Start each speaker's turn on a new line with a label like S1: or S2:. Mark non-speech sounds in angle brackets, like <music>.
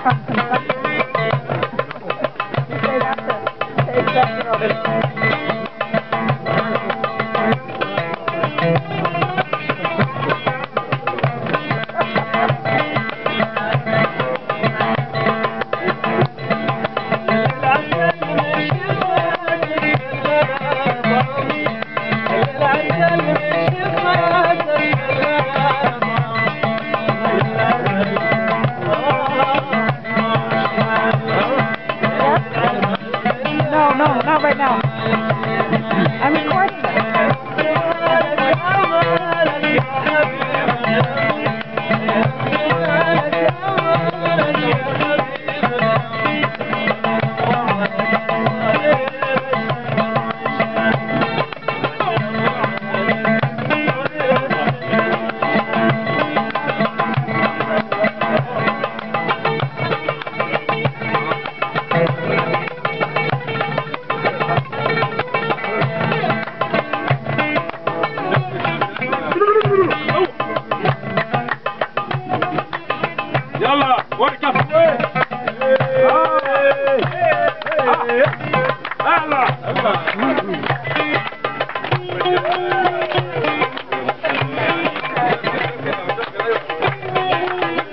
S1: <laughs> consumption. You not right now. I'm recording
S2: Thank <laughs> you.